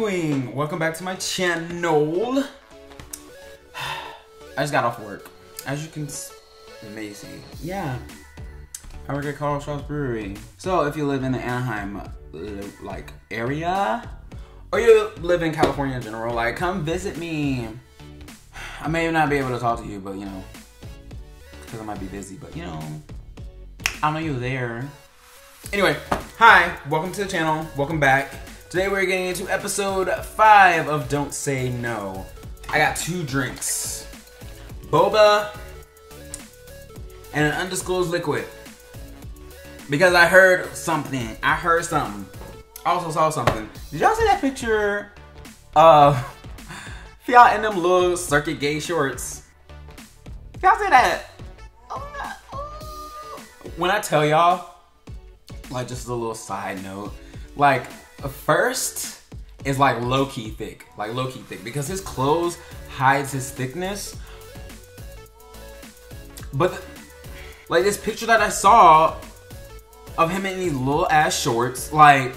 doing? Welcome back to my channel. I just got off work. As you can may see, yeah. I work at Karl Strauss Brewery. So if you live in the Anaheim uh, like area, or you live in California in general, like come visit me. I may not be able to talk to you, but you know, because I might be busy. But you know, I know you're there. Anyway, hi, welcome to the channel. Welcome back. Today we're getting into episode five of Don't Say No. I got two drinks boba and an undisclosed liquid. Because I heard something. I heard something. I also saw something. Did y'all see that picture of y'all in them little circuit gay shorts? Y'all see that? When I tell y'all, like just a little side note, like First is like low key thick, like low key thick, because his clothes hides his thickness. But like this picture that I saw of him in these little ass shorts, like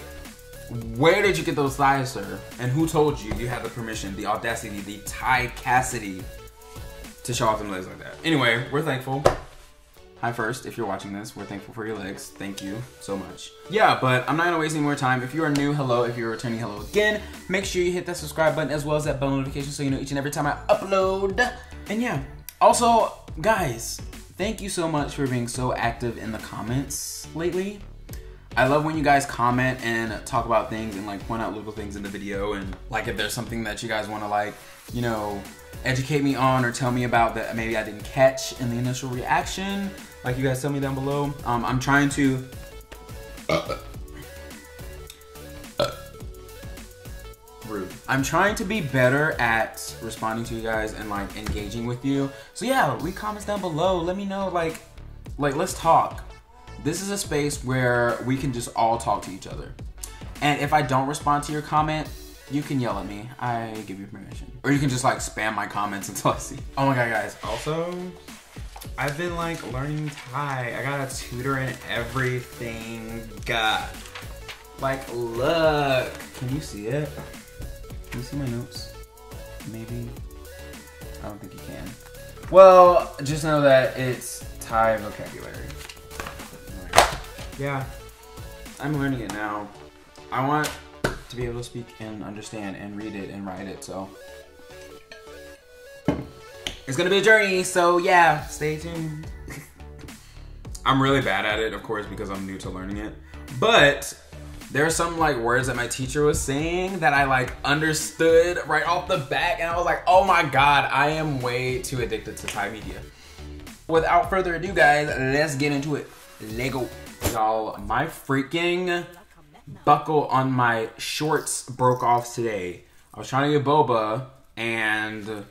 where did you get those thighs, sir? And who told you you had the permission, the audacity, the Ty Cassidy to show off them legs like that? Anyway, we're thankful. Hi First, if you're watching this, we're thankful for your legs. Thank you so much. Yeah, but I'm not gonna waste any more time. If you are new, hello. If you're returning, hello again. Make sure you hit that subscribe button as well as that bell notification so you know each and every time I upload. And yeah, also, guys, thank you so much for being so active in the comments lately. I love when you guys comment and talk about things and like point out little things in the video and like if there's something that you guys want to like, you know, educate me on or tell me about that maybe I didn't catch in the initial reaction, like you guys tell me down below. Um, I'm trying to. Rude. I'm trying to be better at responding to you guys and like engaging with you. So yeah, leave comments down below. Let me know like, like let's talk. This is a space where we can just all talk to each other. And if I don't respond to your comment, you can yell at me. I give you permission. Or you can just like spam my comments until I see. Oh my god, guys. Also, I've been like learning Thai. I got a tutor and everything. God. Like, look. Can you see it? Can you see my notes? Maybe. I don't think you can. Well, just know that it's Thai vocabulary. Yeah, I'm learning it now. I want to be able to speak and understand and read it and write it, so. It's gonna be a journey, so yeah, stay tuned. I'm really bad at it, of course, because I'm new to learning it. But there are some like words that my teacher was saying that I like understood right off the bat, and I was like, oh my god, I am way too addicted to Thai media. Without further ado, guys, let's get into it. Lego. Y'all, my freaking buckle on my shorts broke off today. I was trying to get boba, and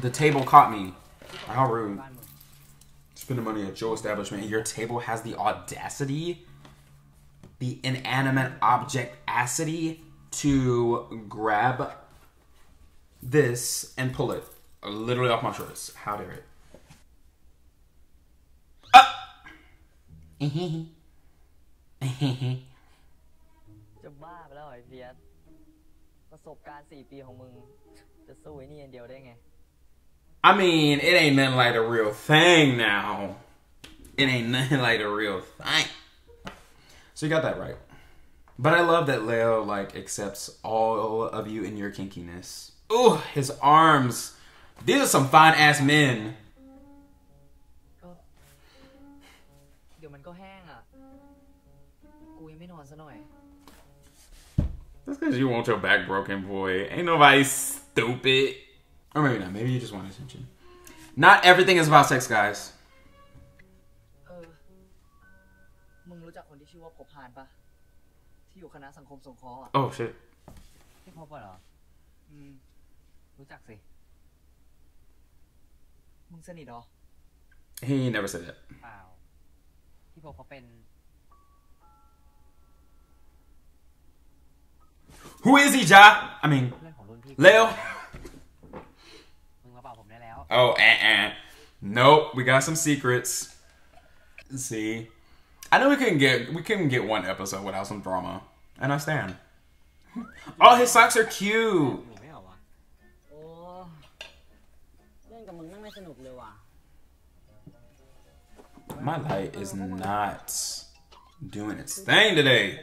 the table caught me. How rude. Spending money at Joe establishment, your table has the audacity, the inanimate object acity to grab this and pull it literally off my shorts. How dare it? Ah! I mean, it ain't nothing like a real thing now. It ain't nothing like a real thing. So you got that right. But I love that Leo like accepts all of you in your kinkiness. Ooh, his arms. These are some fine ass men. That's because you want your back broken, boy. Ain't nobody stupid. Or maybe not. Maybe you just want attention. Not everything is about sex, guys. เออ มึงรู้จักคนที่ชื่อว่าพบพานปะที่อยู่คณะสังคมสงเคราะห์อ่ะ Oh shit. พี่พบเหรอ อืม รู้จักสิ มึงสนิทเหรอ He never said that. เปล่า พี่พบเขาเป็น Who is he, Ja? I mean, เพื่อนของรุ่นพี่ Leo. Oh, uh-uh. Nope, we got some secrets. Let's see, I know we couldn't get we couldn't get one episode without some drama, and I stand. oh, his socks are cute. My light is not doing its thing today.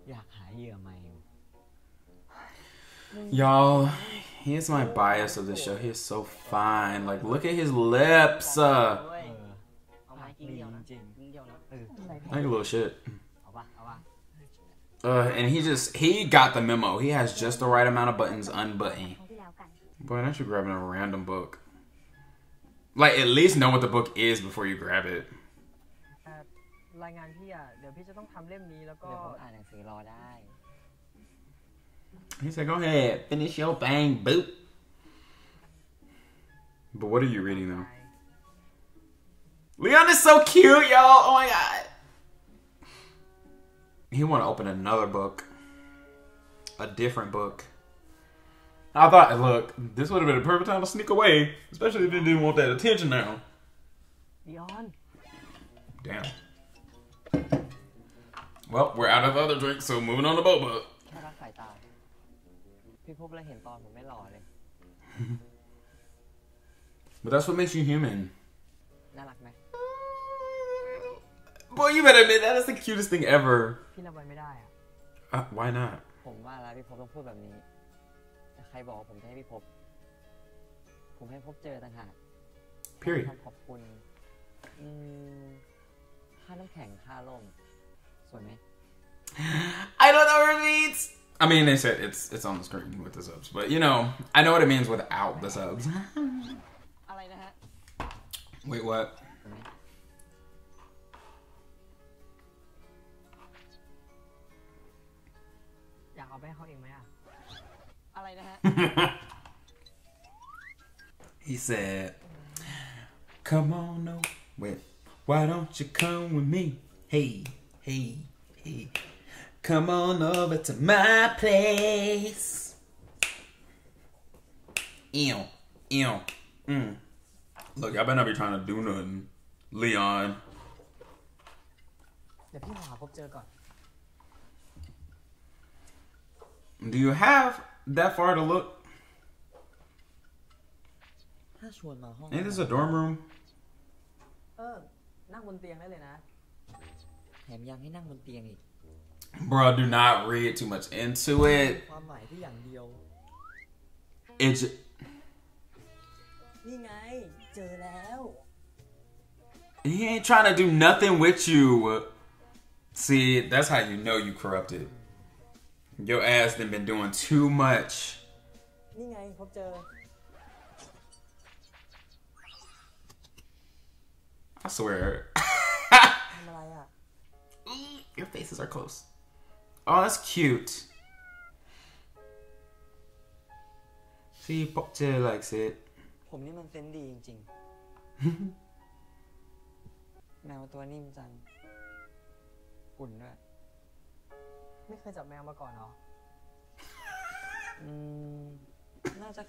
พานปะที่อยู่คณะสังคมสงเคราะห์อะ ไม่อะเนี้ยกูรู้สึกว่าแกล้งมึงแล้วไม่บันเทิงเลยอะอยากหาเหยื่อใหม่อยู่ Y'all, he is my bias of the show. He is so fine. Like, look at his lips. Uh, เว้ย เออ เอาไม้กิ้งเดียวนะ จริง กิ้งเดียวนะ เออ like a little shit. เอาปะเอาปะ Uh, and he just he got the memo. He has just the right amount of buttons unbuttoned. ครั้งที่แล้วกัน Boy, aren't you grabbing a random book? Like, at least know what the book is before you grab it. แต่รายงานพี่อ่ะ เดี๋ยวพี่จะต้องทำเล่มนี้แล้วก็ เดี๋ยวผมอ่านหนังสือรอได้ He said, "Go ahead, finish your thing, boop." But what are you reading though? Leon is so cute, y'all. Oh my god. He want to open another book, a different book. I thought, look, this would have been a perfect time to sneak away, especially if you didn't want that attention now. ดิออน Damn. Well, we're out of the other drinks, so moving on to boba. แค่รักสายตา พี่พบเลยเห็นตอนผมไม่หล่อเลย But that's what makes you human. น่ารักไหม Boy, you better admit that is the cutest thing ever. พี่รับไว้ไม่ได้อ่ะ Uh, why not? ผมว่าแล้วพี่พบต้องพูดแบบนี้ แต่ใครบอกว่าผมจะให้พี่พบ ผมให้พบเจอต่างหาก Period. คำขอบคุณ อืม ค่าน้ำแข็ง ค่าล่ม สวยไหม I don't know what it means. I mean, they said it's it's on the screen with the subs, but you know, I know what it means without the subs. อะไรนะฮะ Wait, what? สวยไหม อยากเอาไปให้เขาเองไหมอ่ะ อะไรนะฮะ he said, "Come on, no, wait, why don't you come with me? Hey, hey, hey, come on over to my place." Ew, ew, mm. Look, I better not be trying to do nothing, Leon. เดี๋ยวพี่มาหาพบเจอก่อน Do you have that far to look? ถ้าชวนมาห้อง Ain't this a dorm room? เออ นั่งบนเตียงได้เลยนะ แถมยังให้นั่งบนเตียงอีก Bro, do not read too much into it. ความหมายที่อย่างเดียว It j- นี่ไง เจอแล้ว he ain't trying to do nothing with you. See, that's how you know you corrupted. Your ass done been doing too much. นี่ไง พบเจอ I swear. ทำอะไรอะ Your faces are close. Oh, that's cute. See, Pop J likes it. ผมนี่มันเซนส์ดีจริงๆ แมวตัวนิ่มจัง อุ่นด้วย ไม่เคยจับแมวมาก่อนเหรอ อืม น่าจะ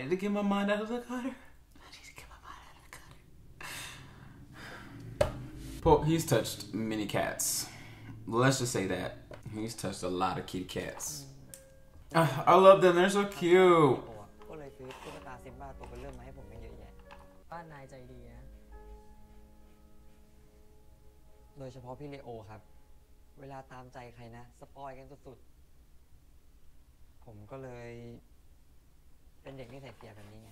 I need to get my mind out of the gutter. I need to get my mind out of the gutter. Pope, he's touched many cats. Let's just say that. He's touched a lot of kitty cats. Ah, I love them. They're so cute. ตัวก็เลยซื้อตุ๊กตาซิมบ้าตัวเป็นเริ่มมาให้ผมเป็นเยอะแยะ บ้านนายใจดีนะ โดยเฉพาะพี่เลโอครับ เวลาตามใจใครนะ สปอยกันสุดๆ ผมก็เลย เป็นเด็กนิสัยเสียแบบนี้ไง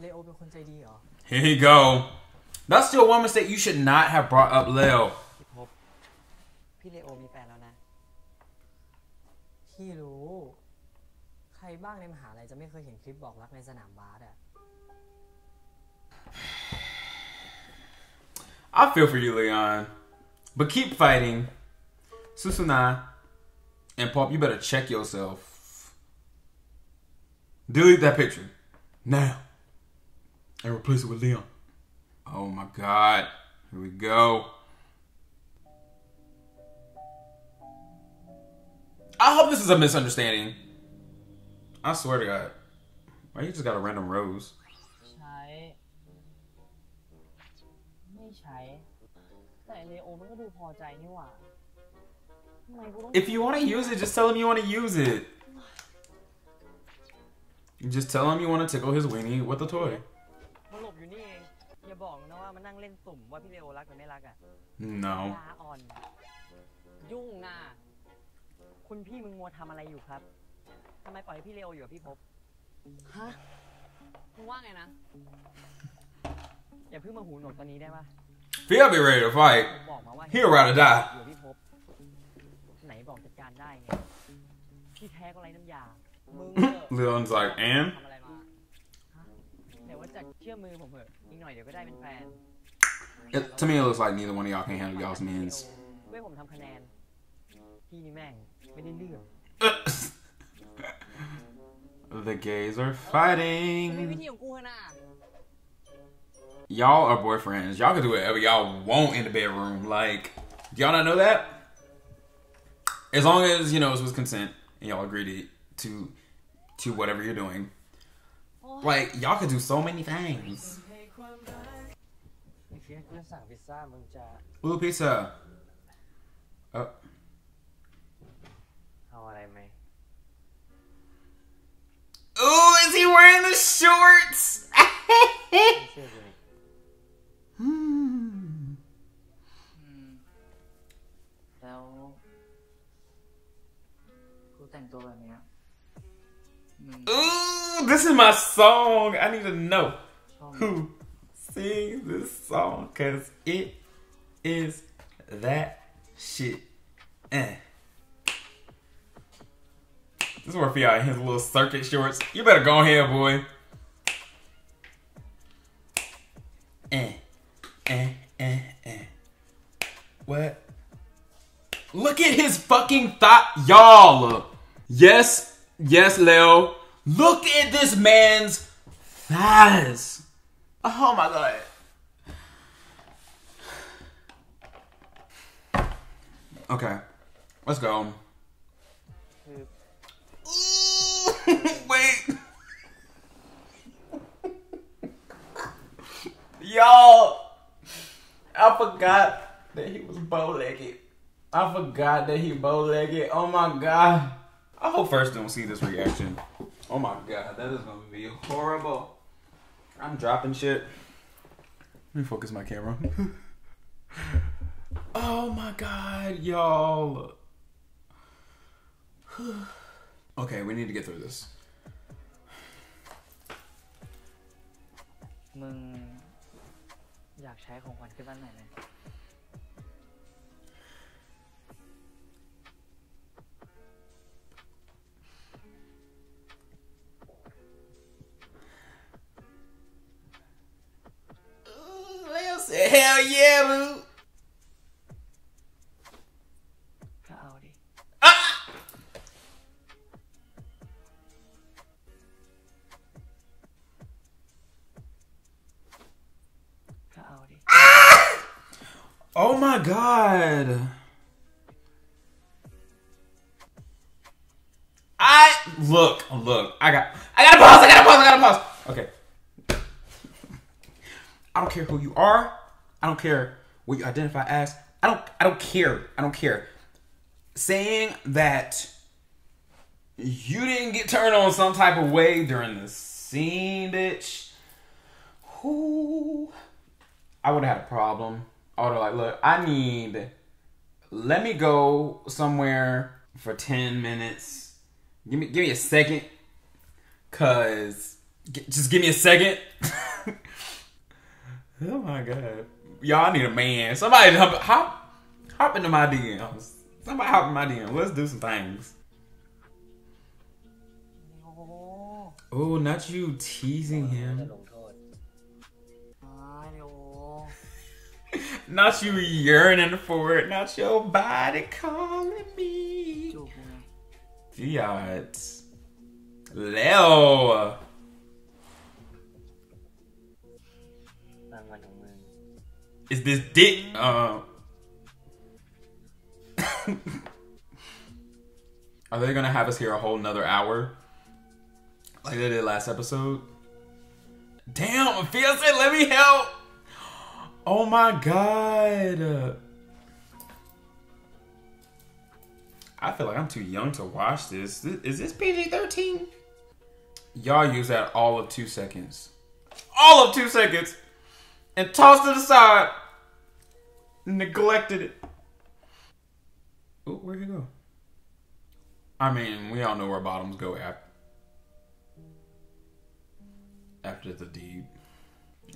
เลโอเป็นคนใจดีเหรอ Here you go That's still one mistake you should not have brought up Leo I feel for you, Leon. But keep fighting. Susuna and Pob, you better check yourself. Delete that picture now and replace it with Leon. Oh my God. Here we go. I hope this is a misunderstanding. I swear to God. Why you just got a random rose? If you want to use it, just tell him you want to use it. You just tell him you want to tickle his weenie with a toy. มันหลบอยู่นี่เองอย่าบอกนะว่ามันนั่งเล่นสุ่มว่าพี่เลโอรักหรือไม่รักอะ No. ยาอ่อน ยุ่งนะคุณพี่มึงมัวทำอะไรอยู่ครับทำไมปล่อยให้พี่เลโออยู่กับพี่พบฮะมึงว่าไงนะ อย่าเพิ่งมาหูหนวกตอนนี้ได้ปะ Phil be ready to fight. ผมบอกมาว่า He'll rather die. อยู่กับพี่พบไหนบอกจัดการได้ไงพี่แท้ก็ไรน้ำยามึงเถอะ Leon's like, and? ทำอะไรมา แต่ว่าจะเชื่อมือผมเถอะอีกหน่อยเดี๋ยวก็ได้เป็นแฟน It, to me, it looks like neither one of y'all can handle y'all's men's. เว้ยผมทำคะแนน พี่นี่แม่ง ไม่ได้เลือก the gays are มันเป็นวิ fighting. ธีของกูเถอะนะ Y'all are boyfriends. Y'all can do whatever y'all want in the bedroom. Like, do y'all not know that? As long as you know it's with consent and y'all agree to to to whatever you're doing. Like y'all can do so many things. ไอ้เฟียสกูจะสั่งพิซซ่ามึงจะ Ooh, pizza. Uh, เอาอะไรไหม ooh, is he wearing the shorts? เชื่อกูนี่ Hmm. อืม แล้ว กูแต่งตัวแบบเนี้ยมึง Ooh, this is my song. I need to know who sings this song because it is that shit. Eh. This is where Fiat in his little circuit shorts. You better go ahead, boy. Eh, eh, eh, eh. What? Look at his fucking thought, y'all. Yes, yes, Leo. Look at this man's thighs. Oh my god. Okay, let's go. Wait. Y'all, I forgot that he was bow-legged. I forgot that he bow-legged. Oh my god. I hope First don't see this reaction. Oh my god, that is gonna be horrible. I'm dropping shit. Let me focus my camera. oh my god, y'all. okay, we need to get through this. Hell yeah, boo. Identify as. I don't I don't care. I don't care. Saying that you didn't get turned on some type of way during the scene, bitch. Who I would have had a problem. I would have like, look, I need. Let me go somewhere for ten minutes. Give me, give me a second, cause just give me a second. Oh my god y'all need a man. Somebody hop, hop, hop into my DMs. Somebody hop in my DM. Let's do some things. Oh, not you teasing him. not you yearning for it. Not your body calling me. Fiat. Leo. Is this dick? Uh. Are they gonna have us here a whole nother hour? Like they did last episode? Damn, fiance, let me help! Oh my god. I feel like I'm too young to watch this. Is this PG 13? Y'all use that all of two seconds. All of two seconds! And tossed it aside. Neglected it. Oh, where'd he go? I mean, we all know where bottoms go after after the deed.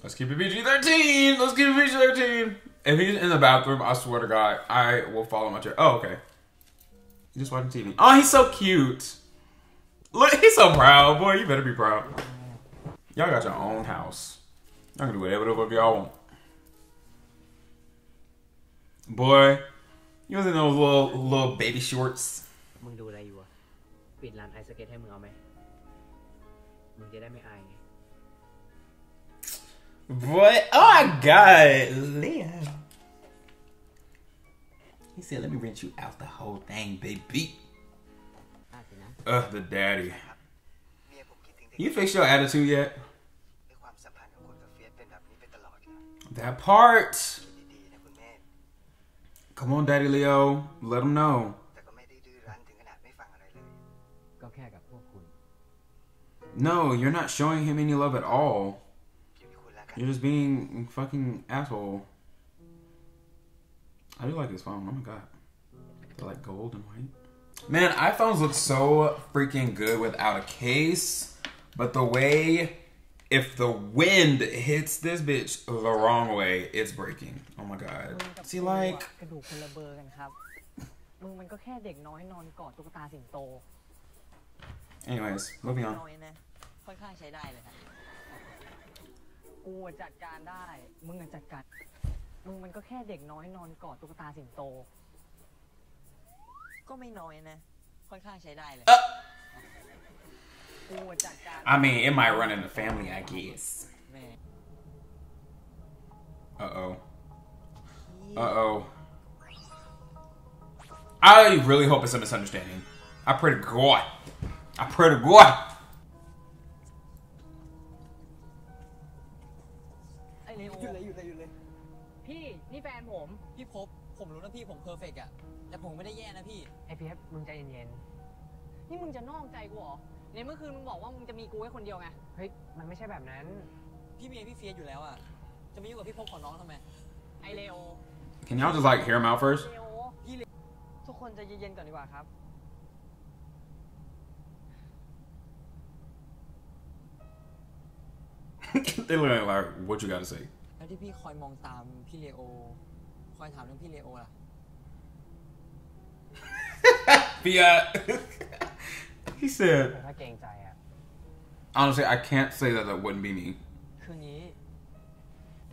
Let's keep it PG thirteen. Let's keep it PG thirteen. If he's in the bathroom, I swear to God, I will follow my chair. Oh, okay. Just watching TV. Oh, he's so cute. Look, he's so proud, boy. You better be proud. Y'all got your own house. Y'all can do whatever the fuck y'all want. Boy, you was in those little little baby shorts. มึงดูอะไรอยู่อะปิดร้านไอซ์สเก็ตให้มึงเอาไหม มึงจะได้ไม่อายไง Boy, oh my god, Leo. He said, "Let me rent you out the whole thing, baby." น่าสินะ Ugh, the daddy. เมียผมคิดถึง You fixed your attitude yet? That part. Come on, Daddy Leo. Let him know. No, you're not showing him any love at all. You're just being fucking asshole. I do like this phone. Oh my god. They're like gold and white. Man, iPhones look so freaking good without a case. But the way if the wind hits this bitch the wrong way, it's breaking. Oh my god. มึงกับ See กู like อะกระดูกคนละเบอร์กันครับ มึงมันก็แค่เด็กน้อยนอนกอดตุ๊กตาสิงโต anyways, moving on. น้อยนะค่อนข้างใช้ได้เลยครับกูอะจัดการได้ มึงอะจัดการ มึงมันก็แค่เด็กน้อยนอนกอดตุ๊กตาสิงโต ก็ไม่น้อยนะ ค่อนข้างใช้ได้เลย Uh, กูอะจัดการ I mean, it might run in the family, I guess. แม่ Uh oh. Uh oh. I really hope it's a misunderstanding. I pray to God. I pray to God. ไอเลโอหยุดเลยหยุดเลยหยุดเลยพี่นี่แฟนผมพี่พบผมรู้นะพี่ผมเพอร์เฟกอะแต่ผมไม่ได้แย่นะพี่ไอพีเอฟมึงใจเย็นๆนี่มึงจะนอกใจกูเหรอในเมื่อคืนมึงบอกว่ามึงจะมีกูแค่คนเดียวไง เฮ้ย มันไม่ใช่แบบนั้น พี่เมย์พี่เฟียสอยู่แล้วอะจะมายุ่งกับพี่พบของน้องทำไม ไอเลโอ Can y'all just like hear him out first? เลโอพี่เลทุกคนใจะเย็นๆก่อนดีกว่าครับ they look like, what you gotta say? แล้วที่พี่คอยมองตามพี่เลโอ คอยถามเรื่องพี่เลโอล่ะ Fiat. he ผม said, ก็เกรงใจอะ honestly, I can't say that that wouldn't be me. คืนนี้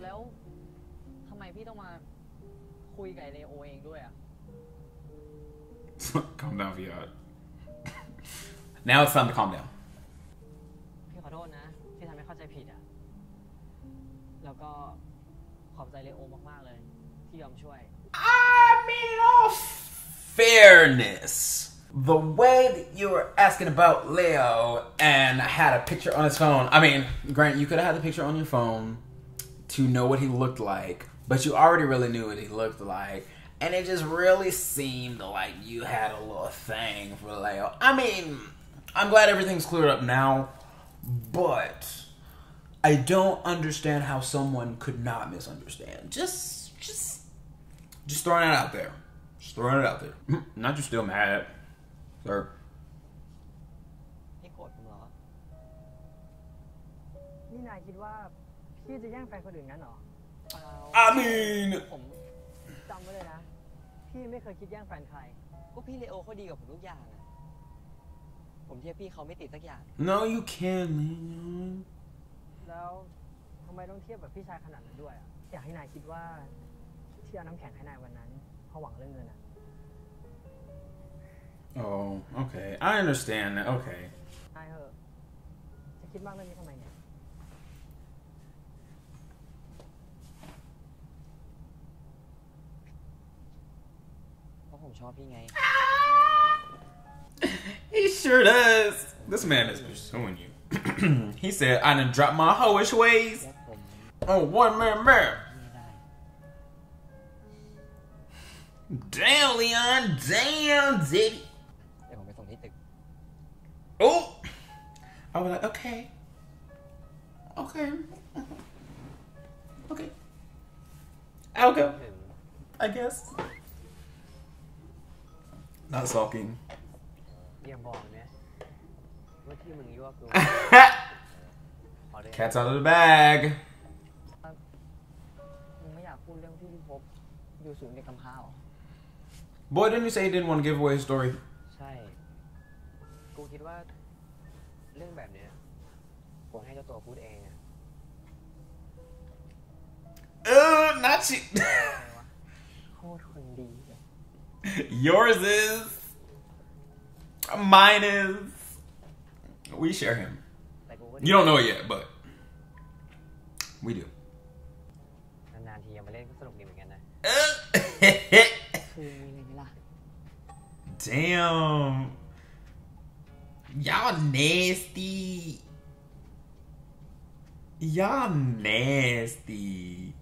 แล้วทำไมพี่ต้องมาคุยกับไอ้เลโอเองด้วยอะ calm down, Fiat. now it's time to calm down. พี่ขอโทษนะ ที่ทำให้เข้าใจผิดอะแล้วก็ขอบใจเลโอมากๆเลย ที่ยอมช่วย I mean, in all fairness, the way that you were asking about Leo and had a picture on his phone. I mean, Grant, you could have had the picture on your phone to know what he looked like, but you already really knew what he looked like. And it just really seemed like you had a little thing for Leo. I mean, I'm glad everything's cleared up now, but I don't understand how someone could not misunderstand. Just, just just throwing it out there. Just throwing it out there. Not you still mad, sir. พี่โกรธผมเหรอ นี่นายคิดว่า พี่จะแย่งแฟนคนอื่นงั้นเหรอเปล่า I mean, ผมจำไว้เลยนะ พี่ไม่เคยคิดแย่งแฟนใคร ก็พี่เลโอเขาดีกับผมทุกอย่างอะผมเทียบพี่เขาไม่ติดสักอย่าง no, you can't, Leon. แล้วทำไมต้องเทียบแบบพี่ชายขนาดนั้นด้วยอะอยากให้นายคิดว่าที่เอาน้ำแข็งให้นายวันนั้นเพราะหวังเรื่องเงินอะ Oh, okay. I understand that. Okay. นายเหอะจะคิดมากเรื่องนี้ทำไมเนี่ย เพราะผมชอบพี่ไง He sure does. This man is pursuing you. he said, I done dropped my hoish ways. และผม Oh, one man, man. ไม่ได้ Damn, Leon. Damn, Ziggy. Oh. I was like, okay. Okay. Okay. I'll go, ถึง I guess. Not sulking. อย่าบอกนะว่าที่มึงยั่วกู ขอเลย Cat's out of the bag. มึงไม่อยากพูดเรื่องที่พี่พบอยู่ศูนย์เด็กกำพร้าเหรอ Boy, didn't you say you didn't want to give away his story? ใช่ กูคิดว่า เรื่องแบบเนี้ยควรให้เจ้าตัวพูดเองอะ Uh, not you. โคตรคนดีเลย Yours is. Mine is. We share him. แต่กูก็ You don't know it yet, but we do. นานๆทียังมาเล่นก็สนุกดีเหมือนกันนะ Uh, คือมีอะไรไหมล่ะ Damn. Y'all nasty. Y'all nasty.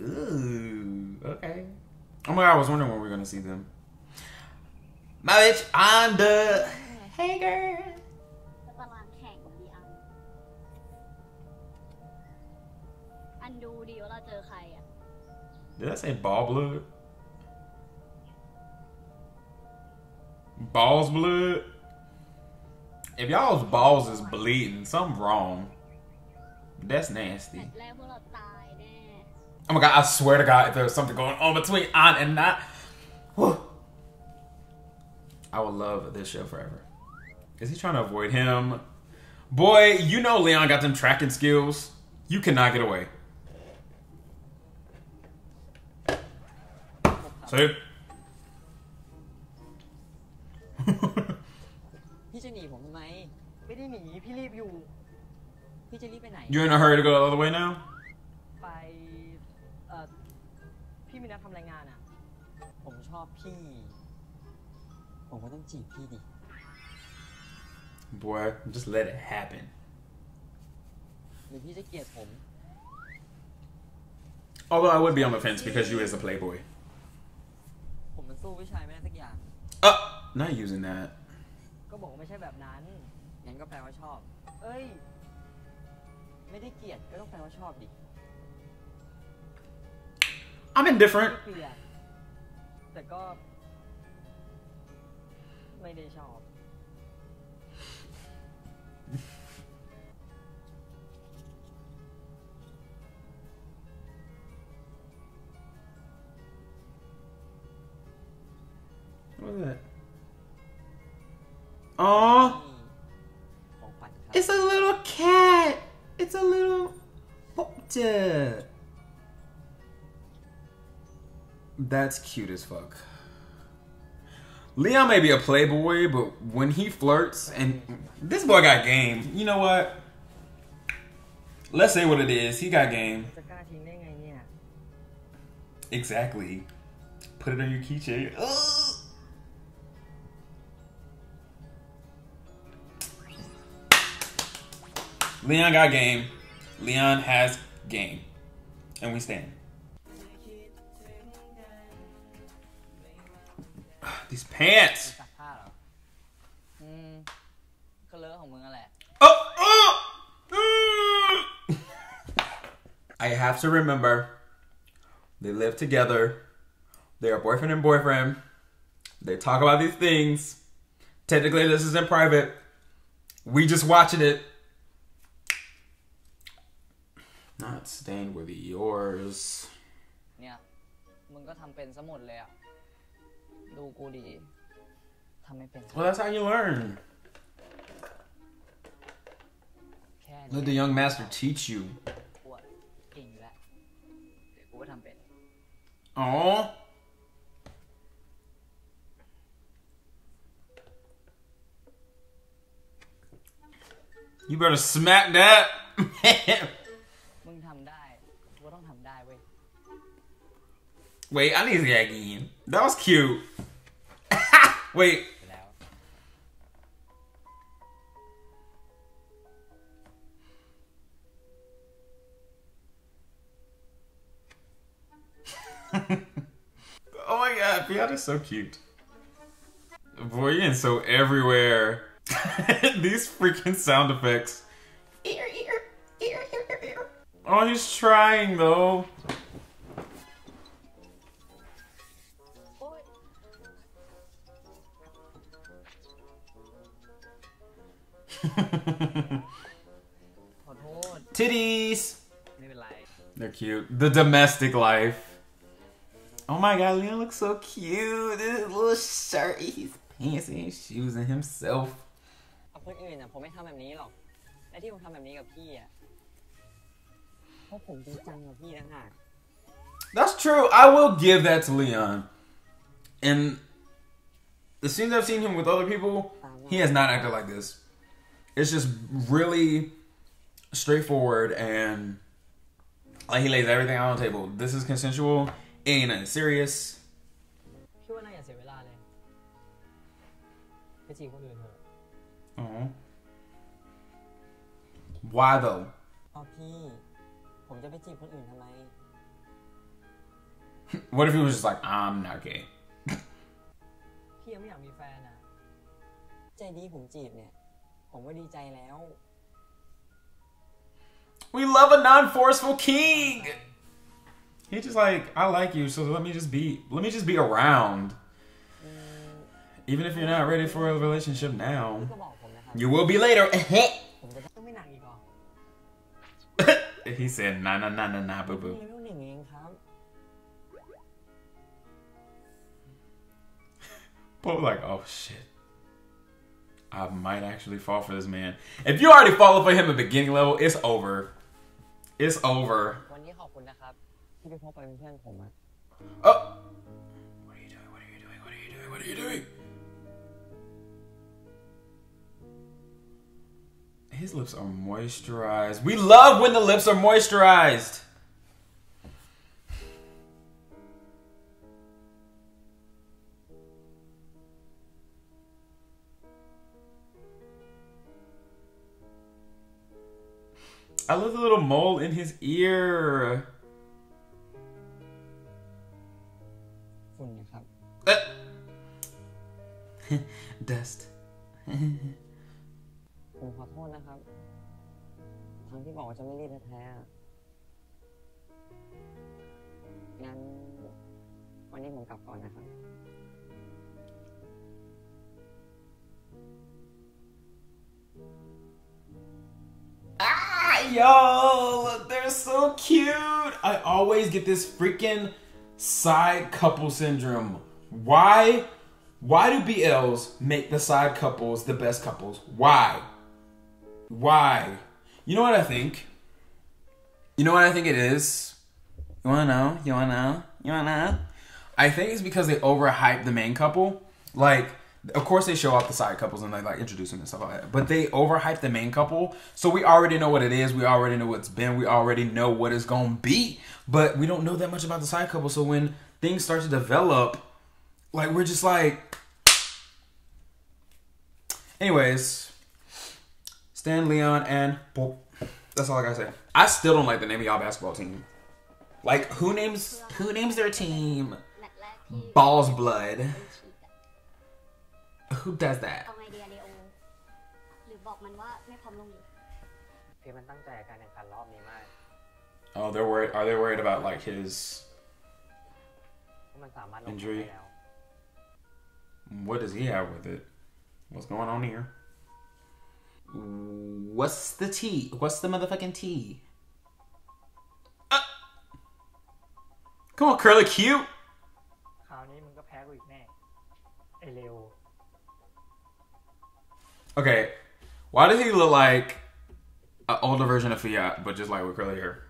Ooh, okay. Oh my god, I was wondering when we are gonna see them. My bitch, I'm the hey girl. Did I say ball blood? Balls blood? If y'all's balls is bleeding, something wrong. That's nasty. Oh my god, I swear to god, if there's something going on between on and not. I would love this show forever. Is he trying to avoid him? Boy, you know Leon got them tracking skills. You cannot get away. So พี่จะหนีผมทำไม ไม่ได้หนี พี่รีบอยู่ พี่จะรีบไปไหน You're in a hurry to go the other way now? ไป เอ่อ พี่มีนัดทำรายงานอ่ะ ผมชอบพี่ ผมก็ต้องจีบพี่ดิ Boy, just let it happen. หรือพี่จะเกลียดผม Although I would be on the fence because you is a playboy. ผมมันสู้ผู้ชายไม่ได้สักอย่าง Uh, not using that. ก็บอกว่าไม่ใช่แบบนั้น งั้นก็แปลว่าชอบ เอ้ย ไม่ได้เกลียดก็ต้องแปลว่าชอบดิ I'm indifferent. เกลียด แต่ก็ ไม่ได้ชอบ What is that? Oh, It's a little cat! It's a little potter. That's cute as fuck. Leon may be a playboy, but when he flirts and this boy got game. You know what? Let's say what it is. He got game. Exactly. Put it on your keychain. Leon got game. Leon has game. And we stand. These pants. Mm. Oh, oh. I have to remember they live together. They are boyfriend and boyfriend. They talk about these things. Technically, this is in private. We just watching it. Not stained with yours. เนี่ย มึงก็ทำเป็นซะหมดเลยอ่ะ ดูกูดีทำไม่เป็น Well, that's how you learn. แค่นี้ Let the young master teach you. กูอะเก่งอยู่แล้วเดี๋ยวกูก็ทำเป็น Oh. You better smack that. Wait, I need to gag again. That was cute. Wait. oh my god, Fiona's so cute. Boy, you're so everywhere. These freaking sound effects. Ear, ear, ear, ear, ear. Oh, he's trying though. ขอโทษ Titties. ไม่เป็นไร They're cute. The domestic life. Oh my god, Leon looks so cute. This little shirt, he's pants and shoes and himself. กับคนอื่นอ่ะผมไม่ทำแบบนี้หรอก และที่ผมทำแบบนี้กับพี่อ่ะ เพราะผมจริงจังกับพี่ต่างหาก That's true. I will give that to Leon. And the scenes I've seen him with other people, he has not acted like this. it's just really straightforward and like he lays everything out on the table. This is consensual. and ain't nothing serious. Oh. Why though? what if he was just like, I'm not gay? ผมจีบเนี่ย ผมก็ดีใจแล้ว We love a non-forceful king. He just like, I like you, so let me just be, let me just be around. Even if you're not ready for a relationship now, ก็บอกผมนะครับ you will be later. ผมจะ ต้องไม่หนักอีกเหรอ he said, nah, nah, nah, nah, nah, boo มี boo. เรื่องหนึ่งเองครับ But like, oh shit. I might actually fall for this man. If you already fall for him at beginning level, it's over. It's over. Oh! What are you doing? What are you doing? What are you doing? What are you doing? His lips are moisturized. We love when the lips are moisturized. I love the little mole in his ear. ฝุ่นนะครับ Dust. ผมขอโทษนะครับทั้งที่บอกว่าจะไม่รีบแท้ๆอะงั้นวันนี้ผมกลับก่อนนะครับ Yo, they're so cute. I always get this freaking side couple syndrome. Why? Why do BLs make the side couples the best couples? Why? Why? You know what I think? You know what I think it is? You wanna know? You wanna know? You wanna know? I think it's because they overhype the main couple. Like, of course, they show off the side couples and they like introduce them and stuff like that. But they overhype the main couple, so we already know what it is. We already know what's been. We already know what it's gonna be. But we don't know that much about the side couple. So when things start to develop, like we're just like. Anyways, Stan, Leon, and That's all I gotta say. I still don't like the name of y'all basketball team. Like who names who names their team? Balls blood. เป็นฉีกอะ Who does that? เอาไงดีอะเลโอ หรือบอกมันว่าไม่พร้อมลงอยู่ พี่มันตั้งใจกับการแข่งขันรอบนี้มาก Oh, they're worried. Are they worried about like his? เพราะมันสามารถลง Injury ได้แล้ว What does he have with it? What's going on here? What's the T? What's the motherfucking T? Come on, Curly Q. คราวนี้มึงก็แพ้กูอีกแน่ ไอเร็ว Okay, why does he look like an older version of Fiat, but just like with curly hair?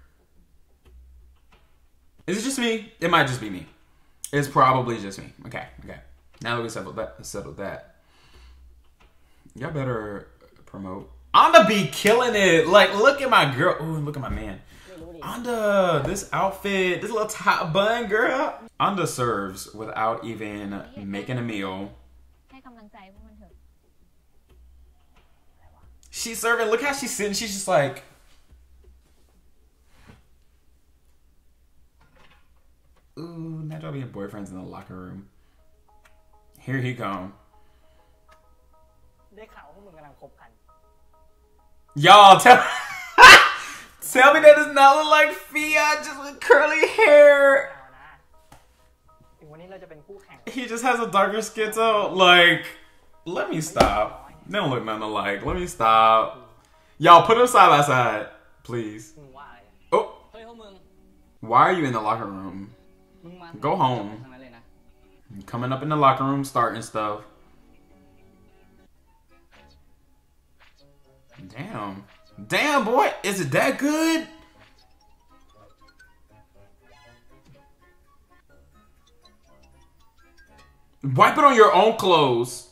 Is it just me? It might just be me. It's probably just me. Okay, okay. Now that we settled that, settled that, y'all better promote. Anda be killing it. Like, look at my girl. Ooh, look at my man. Anda, this outfit, this little top bun, girl. Anda serves without even making a meal. She's serving. Look how she's sitting. She's just like. Ooh, now y'all boyfriends in the locker room. Here he go. Y'all tell tell me that does not look like Fiat just with curly hair. He just has a darker skin tone. Like, let me stop. They don't look nothing alike. Let me stop. Y'all put them side by side, please. Why? Oh. Why are you in the locker room? Go home. Coming up in the locker room, starting stuff. Damn. Damn, boy. Is it that good? Wipe it on your own clothes.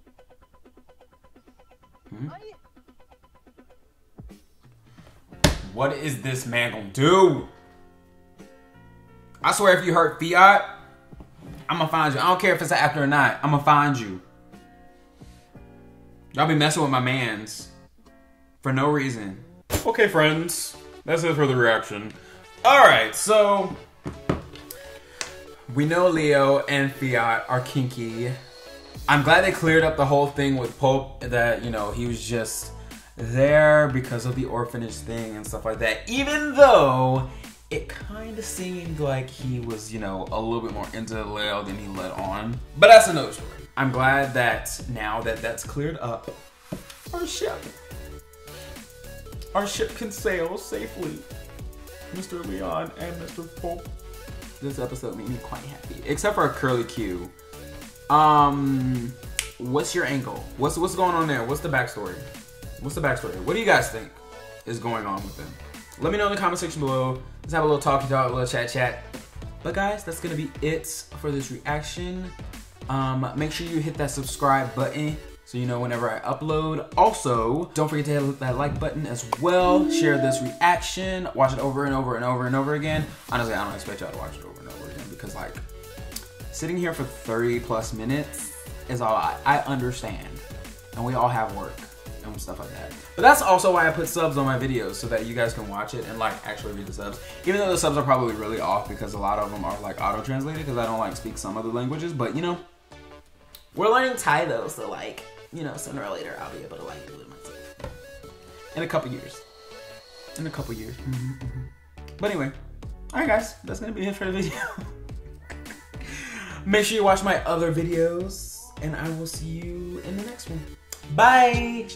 Hmm? What is this man gonna do? I swear if you hurt Fiat, I'm gonna find you. I don't care if it's after or not. I'm gonna find you. Y'all be messing with my mans for no reason. Okay, friends, that's it for the reaction. All right, so we know Leo and Fiat are kinky. I'm glad they cleared up the whole thing with Pob that, you know, he was just there because of the orphanage thing and stuff like that. Even though it kind of seemed like he was, you know, a little bit more into Leo than he let on. But that's another story. I'm glad that now that that's cleared up, our ship, our ship can sail safely. Mr. Leon and Mr. Pob. This episode made me quite happy, except for our Curly Q. Um, what's your angle? What's what's going on there? What's the backstory? What's the backstory? What do you guys think is going on with them? Let me know in the comment section below. Let's have a little talky talk, a little chat chat. But guys, that's gonna be it for this reaction. Um, make sure you hit that subscribe button so you know whenever I upload. Also, don't forget to hit that like button as well. Share this reaction. Watch it over and over and over and over again. Honestly, I don't expect y'all to watch it over and over again because like sitting here for 30 plus minutes is all I, I understand. And we all have work and stuff like that. But that's also why I put subs on my videos so that you guys can watch it and like actually read the subs. Even though the subs are probably really off because a lot of them are like auto translated because I don't like speak some other languages, but you know, we're learning Thai though, so like, you know, sooner or later I'll be able to like do it myself. In a couple years. In a couple years. Mhm, mhm. But anyway, alright guys, that's gonna be it for the video. Make sure you watch my other videos, and I will see you in the next one. Bye!